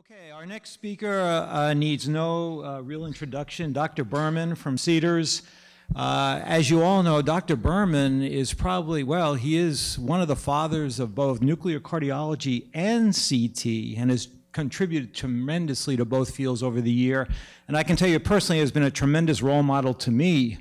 Okay, our next speaker uh, needs no uh, real introduction. Dr. Berman from Cedars. Uh, as you all know, Dr. Berman is probably, well, he is one of the fathers of both nuclear cardiology and CT and has contributed tremendously to both fields over the year. And I can tell you personally, has been a tremendous role model to me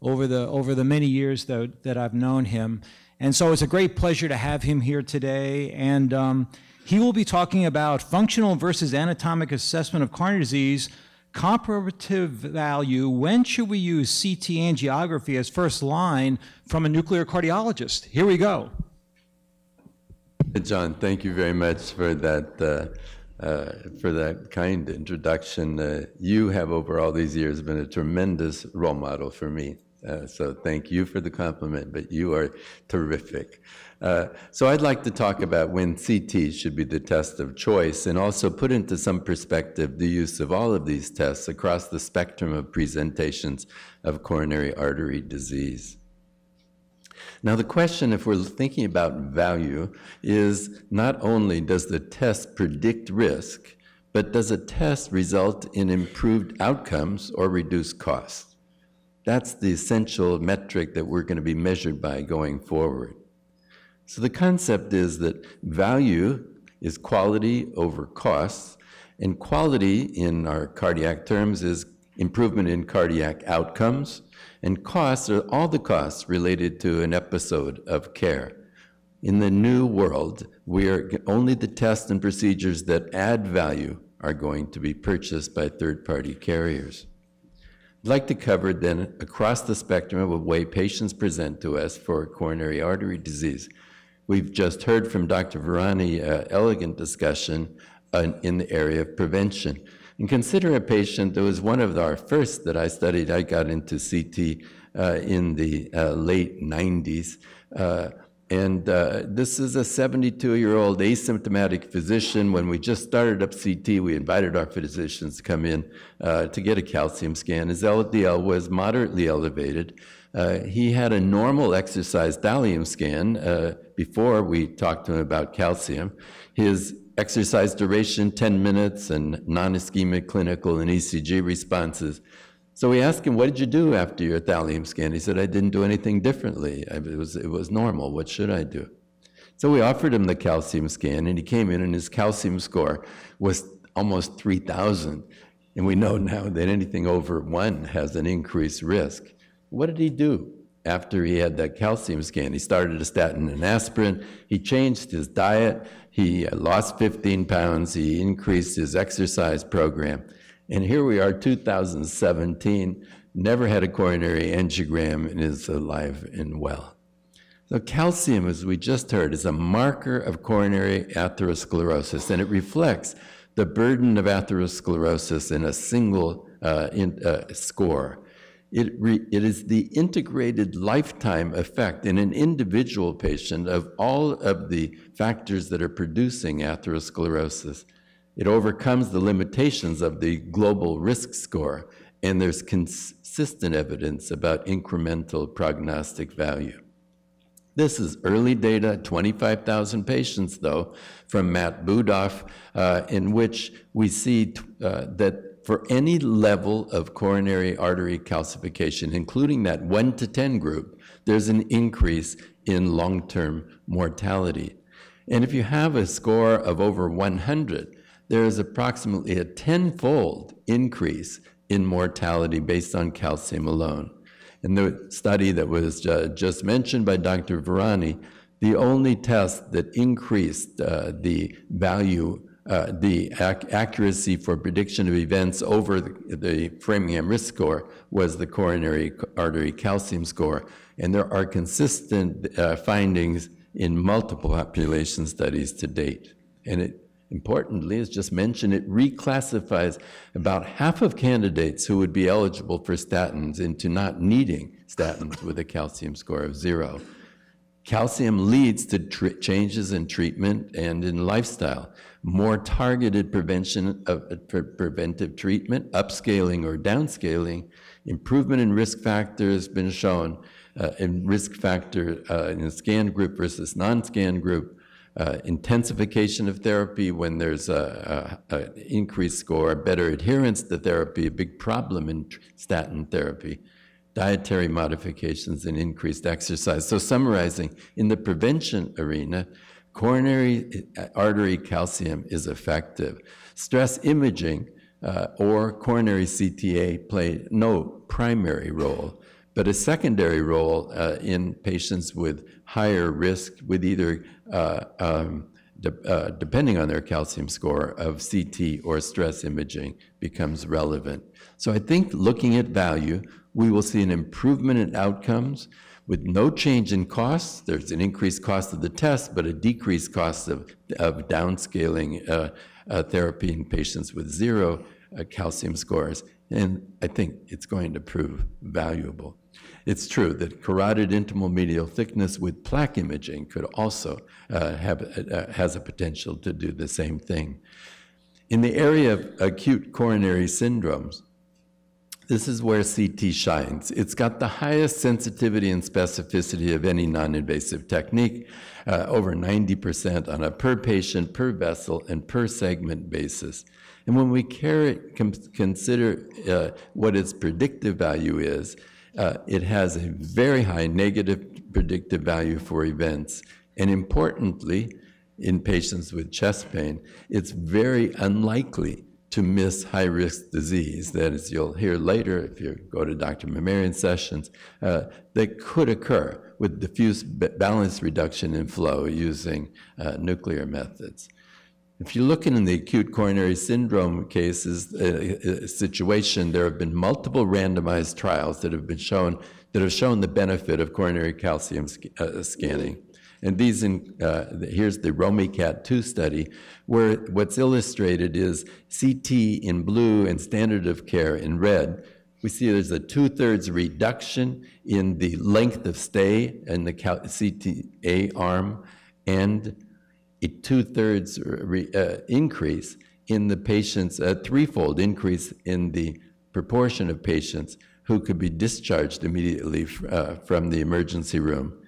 over the, over the many years that, that I've known him. And so it's a great pleasure to have him here today. And um, he will be talking about functional versus anatomic assessment of coronary disease, comparative value, when should we use CT angiography as first line from a nuclear cardiologist? Here we go. John, thank you very much for that. Uh, uh, for that kind introduction. Uh, you have, over all these years, been a tremendous role model for me. Uh, so thank you for the compliment, but you are terrific. Uh, so I'd like to talk about when CT should be the test of choice and also put into some perspective the use of all of these tests across the spectrum of presentations of coronary artery disease. Now, the question, if we're thinking about value, is not only does the test predict risk, but does a test result in improved outcomes or reduced costs? That's the essential metric that we're going to be measured by going forward. So the concept is that value is quality over costs, and quality in our cardiac terms is improvement in cardiac outcomes, and costs are all the costs related to an episode of care. In the new world, we are only the tests and procedures that add value are going to be purchased by third-party carriers. I'd like to cover then across the spectrum of the way patients present to us for coronary artery disease. We've just heard from Dr. Virani, uh, elegant discussion uh, in the area of prevention. And consider a patient that was one of our first that I studied. I got into CT uh, in the uh, late 90s. And uh, this is a 72 year old asymptomatic physician. When we just started up CT, we invited our physicians to come in uh, to get a calcium scan. His LDL was moderately elevated. Uh, he had a normal exercise thallium scan uh, before we talked to him about calcium. His exercise duration, 10 minutes, and non ischemic clinical and ECG responses. So we asked him, What did you do after your thallium scan? He said, I didn't do anything differently. It was, it was normal. What should I do? So we offered him the calcium scan, and he came in, and his calcium score was almost 3,000. And we know now that anything over one has an increased risk. What did he do after he had that calcium scan? He started a statin and aspirin. He changed his diet. He lost 15 pounds. He increased his exercise program. And here we are, 2017, never had a coronary angiogram and is alive and well. So calcium, as we just heard, is a marker of coronary atherosclerosis, and it reflects the burden of atherosclerosis in a single uh, in, uh, score. It, it is the integrated lifetime effect in an individual patient of all of the factors that are producing atherosclerosis. It overcomes the limitations of the global risk score, and there's consistent evidence about incremental prognostic value. This is early data, 25,000 patients, though, from Matt Budoff, uh, in which we see uh, that for any level of coronary artery calcification, including that 1 to 10 group, there's an increase in long term mortality. And if you have a score of over 100, there is approximately a tenfold increase in mortality based on calcium alone. In the study that was uh, just mentioned by Dr. Virani, the only test that increased uh, the value uh, the ac accuracy for prediction of events over the, the, Framingham risk score was the coronary artery calcium score. And there are consistent uh, findings in multiple population studies to date. And it, importantly, as just mentioned, it reclassifies about half of candidates who would be eligible for statins into not needing statins with a calcium score of zero. Calcium leads to changes in treatment and in lifestyle more targeted prevention of pre preventive treatment, upscaling or downscaling, improvement in risk factors has been shown uh, in risk factor uh, in a scanned group versus non-scanned group, uh, intensification of therapy, when there's a, increased score, better adherence to therapy, a big problem in statin therapy, dietary modifications, and increased exercise. So, summarizing, in the prevention arena, coronary uh, artery calcium is effective. Stress imaging uh, or coronary CTA play no primary role, but a secondary role uh, in patients with higher risk, with either uh, um, de uh, depending on their calcium score of CT or stress imaging becomes relevant. So I think looking at value, we will see an improvement in outcomes with no change in costs. There's an increased cost of the test, but a decreased cost of, of downscaling uh, uh, therapy in patients with zero uh, calcium scores. And I think it's going to prove valuable. It's true that carotid intimal medial thickness with plaque imaging could also uh, have uh, has a potential to do the same thing. In the area of acute coronary syndromes, this is where CT shines. It's got the highest sensitivity and specificity of any non-invasive technique, uh, over 90% on a per patient, per vessel, and per segment basis. And when we consider uh, what its predictive value is, uh, it has a very high negative predictive value for events. And importantly, in patients with chest pain, it's very unlikely to miss high risk disease. That is, you'll hear later if you go to Dr. Mahmarian's sessions, uh, that could occur with diffuse balance reduction in flow using uh, nuclear methods. If you look in the acute coronary syndrome cases uh, uh, situation, there have been multiple randomized trials that have been shown that have shown the benefit of coronary calcium sc uh, scanning. And these, in, uh, here's the ROMICAT 2 study, where what's illustrated is CT in blue and standard of care in red. We see there's a two thirds reduction in the length of stay in the CTA arm and a two-thirds uh, increase in the patients, a threefold increase in the proportion of patients who could be discharged immediately uh, from the emergency room.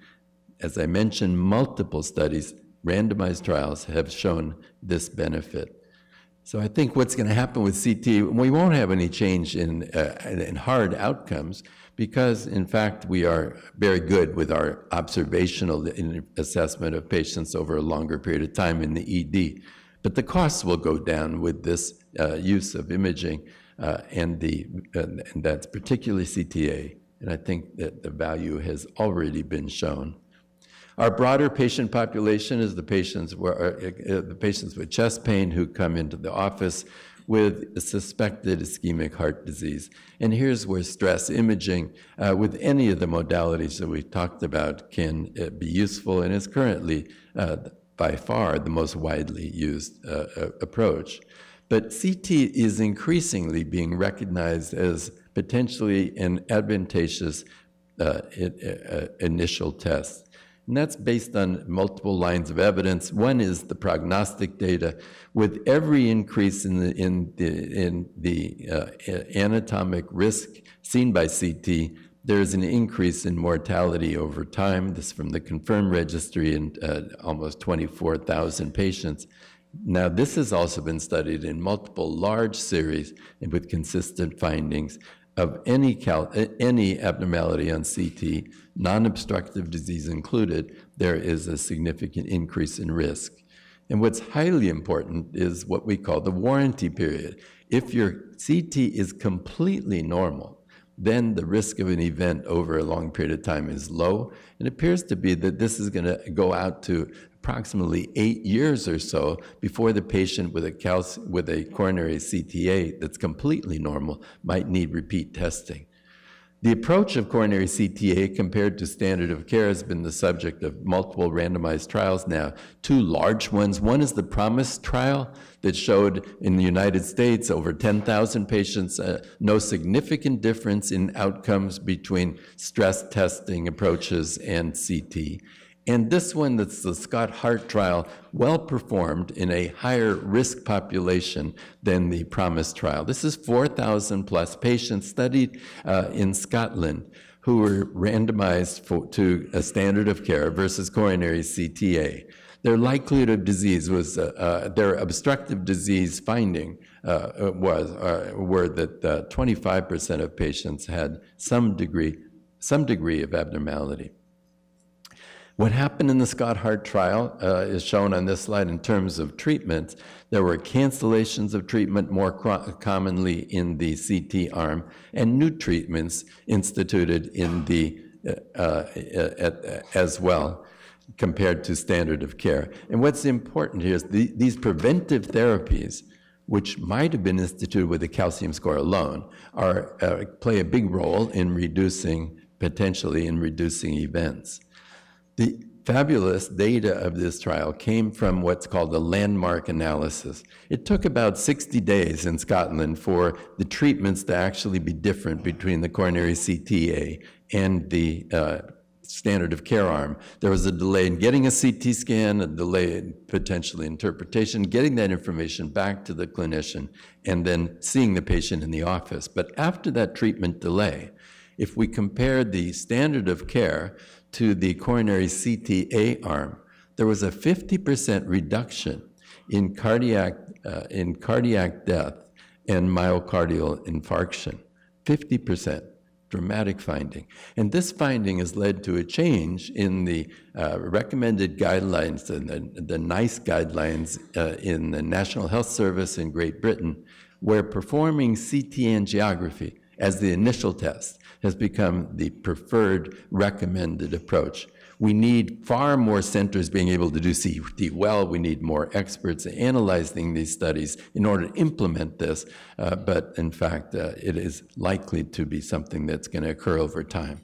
As I mentioned, multiple studies, randomized trials, have shown this benefit. So I think what's going to happen with CT, we won't have any change in, uh, in hard outcomes, because in fact we are very good with our observational assessment of patients over a longer period of time in the ED. But the costs will go down with this uh, use of imaging uh, and, the, and that's particularly CTA. And I think that the value has already been shown. Our broader patient population is the patients, where, uh, uh, the patients with chest pain who come into the office with suspected ischemic heart disease. And here's where stress imaging uh, with any of the modalities that we've talked about can uh, be useful and is currently uh, by far the most widely used uh, uh, approach. But CT is increasingly being recognized as potentially an advantageous initial test. And that's based on multiple lines of evidence. One is the prognostic data. With every increase in the, in the, in the uh, anatomic risk seen by CT, there's an increase in mortality over time. This from the confirmed registry in uh, almost 24,000 patients. Now, this has also been studied in multiple large series and with consistent findings of any, any abnormality on CT, non-obstructive disease included, there is a significant increase in risk. And what's highly important is what we call the warranty period. If your CT is completely normal, then the risk of an event over a long period of time is low. It appears to be that this is going to go out to approximately eight years or so before the patient with a, with a coronary CTA that's completely normal might need repeat testing. The approach of coronary CTA compared to standard of care has been the subject of multiple randomized trials now. Two large ones. One is the PROMISE trial that showed in the United States over 10,000 patients uh, no significant difference in outcomes between stress testing approaches and CT. And this one, that's the SCOT-HEART trial, well performed in a higher risk population than the PROMISE trial. This is 4,000 plus patients studied uh, in Scotland who were randomized for, to a standard of care versus coronary CTA. their likelihood of disease was, uh, uh, their obstructive disease finding uh, was, were that 25% of patients had some degree, some degree of abnormality. What happened in the SCOT-HEART trial uh, is shown on this slide in terms of treatments. There were cancellations of treatment more commonly in the CT arm, and new treatments instituted in the uh, uh, as well compared to standard of care. And what's important here is the, these preventive therapies, which might have been instituted with a calcium score alone, are, uh, play a big role in reducing, potentially in reducing events. The fabulous data of this trial came from what's called a landmark analysis. It took about 60 days in Scotland for the treatments to actually be different between the coronary CTA and the uh, standard of care arm. There was a delay in getting a CT scan, a delay in potentially interpretation, getting that information back to the clinician, and then seeing the patient in the office. But after that treatment delay, if we compared the standard of care to the coronary CTA arm, there was a 50% reduction in cardiac, uh, in cardiac death and myocardial infarction. 50%. Dramatic finding. And this finding has led to a change in the uh, recommended guidelines, and the, the NICE guidelines uh, in the National Health Service in Great Britain, where performing CT angiography as the initial test has become the preferred recommended approach. We need far more centers being able to do CT well. We need more experts analyzing these studies in order to implement this. Uh, but in fact, uh, it is likely to be something that's going to occur over time.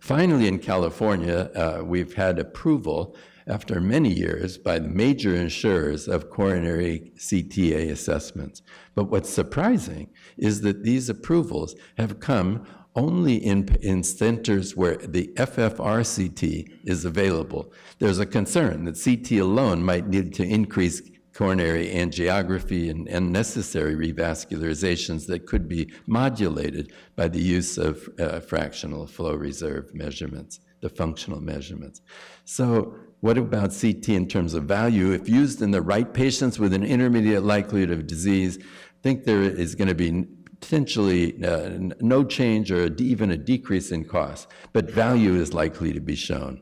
Finally, in California, uh, we've had approval after many years by the major insurers of coronary CTA assessments. But what's surprising is that these approvals have come only in, in centers where the FFRCT is available. There's a concern that CT alone might need to increase coronary angiography and unnecessary revascularizations that could be modulated by the use of uh, fractional flow reserve measurements, the functional measurements. So what about CT in terms of value? If used in the right patients with an intermediate likelihood of disease, I think there is going to be potentially uh, no change or even a decrease in cost, but value is likely to be shown.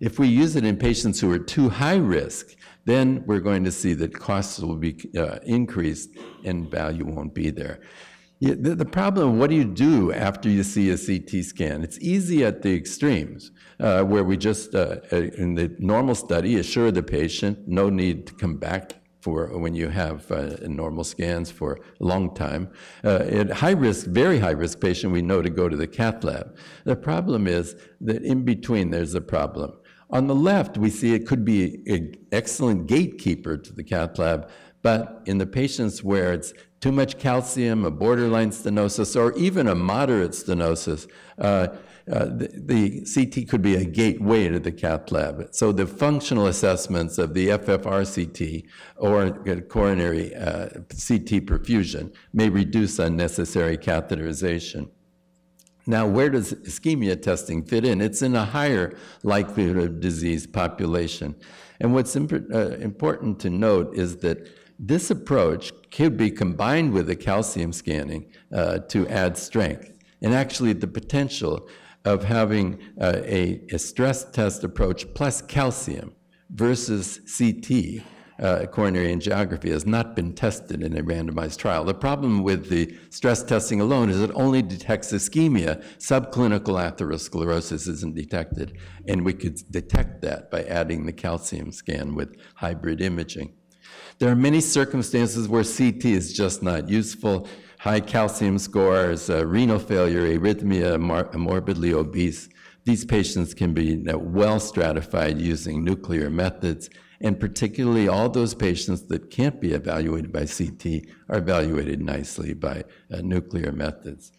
If we use it in patients who are too high risk, then we're going to see that costs will be uh, increased and value won't be there. Yeah, the, the, problem, what do you do after you see a CT scan? It's easy at the extremes, uh, where we just, uh, uh in the normal study, assure the patient no need to come back for when you have uh, normal scans for a long time. Uh, at high risk, very high risk patient, we know to go to the cath lab. The problem is that in between there's a problem. On the left, we see it could be an excellent gatekeeper to the cath lab, but in the patients where it's too much calcium, a borderline stenosis, or even a moderate stenosis, uh, uh, the, the, CT could be a gateway to the cath lab. So the functional assessments of the FFRCT or coronary uh, CT perfusion may reduce unnecessary catheterization. Now, where does ischemia testing fit in? It's in a higher likelihood of disease population. And what's imp uh, important to note is that this approach could be combined with the calcium scanning uh, to add strength. And actually, the potential of having uh, a, a, stress test approach plus calcium versus CT, uh, coronary angiography, has not been tested in a randomized trial. The problem with the stress testing alone is it only detects ischemia. Subclinical atherosclerosis isn't detected, and we could detect that by adding the calcium scan with hybrid imaging. There are many circumstances where CT is just not useful high calcium scores, uh, renal failure, arrhythmia, morbidly obese. These patients can be well stratified using nuclear methods, and particularly all those patients that can't be evaluated by CT are evaluated nicely by uh, nuclear methods.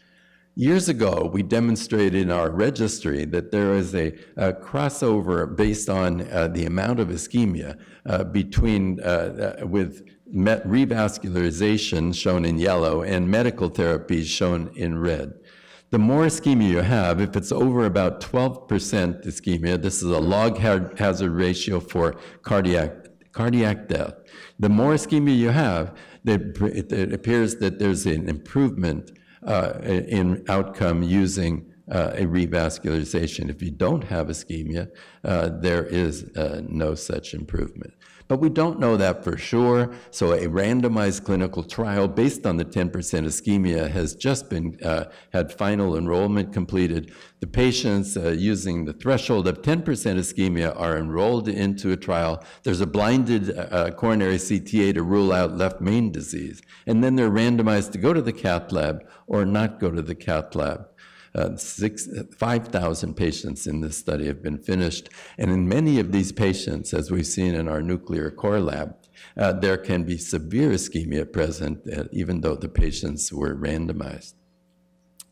Years ago, we demonstrated in our registry that there is a, a crossover based on uh, the amount of ischemia uh, between uh, uh with revascularization shown in yellow and medical therapies shown in red. The more ischemia you have, if it's over about 12% ischemia, this is a log hazard ratio for cardiac, cardiac death. The more ischemia you have, it appears that there's an improvement in outcome using uh, a revascularization. If you don't have ischemia, uh, there is uh, no such improvement. But we don't know that for sure. So a randomized clinical trial based on the 10% ischemia has just been uh, had final enrollment completed. The patients uh, using the threshold of 10% ischemia are enrolled into a trial. There's a blinded uh, coronary CTA to rule out left main disease. And then they're randomized to go to the cath lab or not go to the cath lab. Uh, 5,000 patients in this study have been finished. And in many of these patients, as we've seen in our nuclear core lab, uh, there can be severe ischemia present, uh, even though the patients were randomized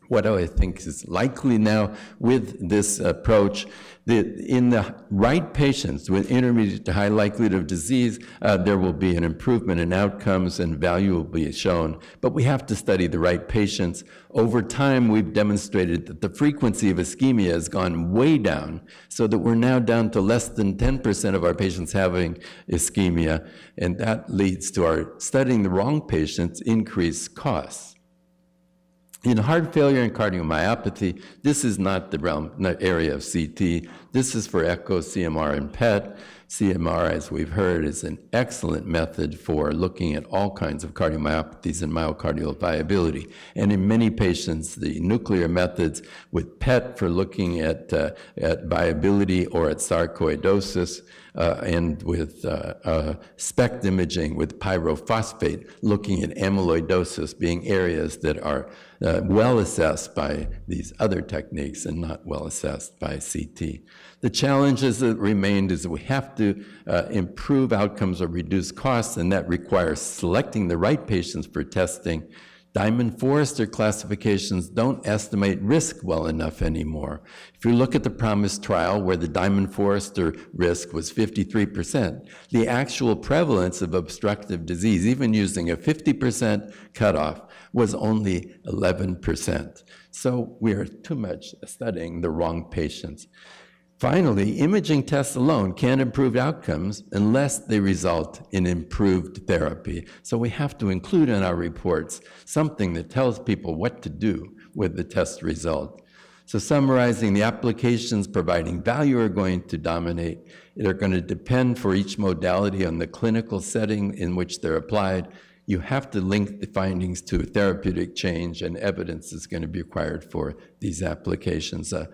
what I think is likely now with this approach? That in the right patients with intermediate to high likelihood of disease, uh, there will be an improvement in outcomes and value will be shown. But we have to study the right patients. Over time, we've demonstrated that the frequency of ischemia has gone way down, so that we're now down to less than 10% of our patients having ischemia, and that leads to our studying the wrong patients increased costs. In heart failure and cardiomyopathy, this is not the realm not area of CT. This is for echo, CMR, and PET. CMR, as we've heard, is an excellent method for looking at all kinds of cardiomyopathies and myocardial viability. And in many patients, the nuclear methods with PET for looking at, uh, at viability or at sarcoidosis, uh, and with uh, uh, SPECT imaging with pyrophosphate, looking at amyloidosis being areas that are uh, well assessed by these other techniques and not well assessed by CT. The challenges that remained is that we have to uh, improve outcomes or reduce costs, and that requires selecting the right patients for testing. Diamond Forrester classifications don't estimate risk well enough anymore. If you look at the PROMISE trial, where the Diamond Forrester risk was 53%, the actual prevalence of obstructive disease, even using a 50% cutoff, was only 11%. So we are too much studying the wrong patients. Finally, imaging tests alone can't improve outcomes unless they result in improved therapy. So we have to include in our reports something that tells people what to do with the test result. So summarizing, the applications providing value are going to dominate. They're going to depend for each modality on the clinical setting in which they're applied. You have to link the findings to therapeutic change, and evidence is going to be required for these applications. Uh,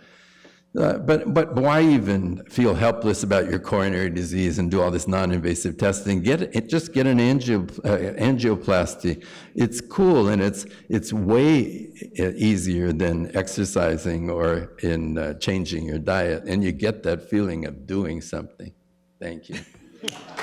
uh, but, but why even feel helpless about your coronary disease and do all this non-invasive testing? Get it, just get an angio, uh, angioplasty. It's cool and it's, it's way easier than exercising or in uh, changing your diet. And you get that feeling of doing something. Thank you.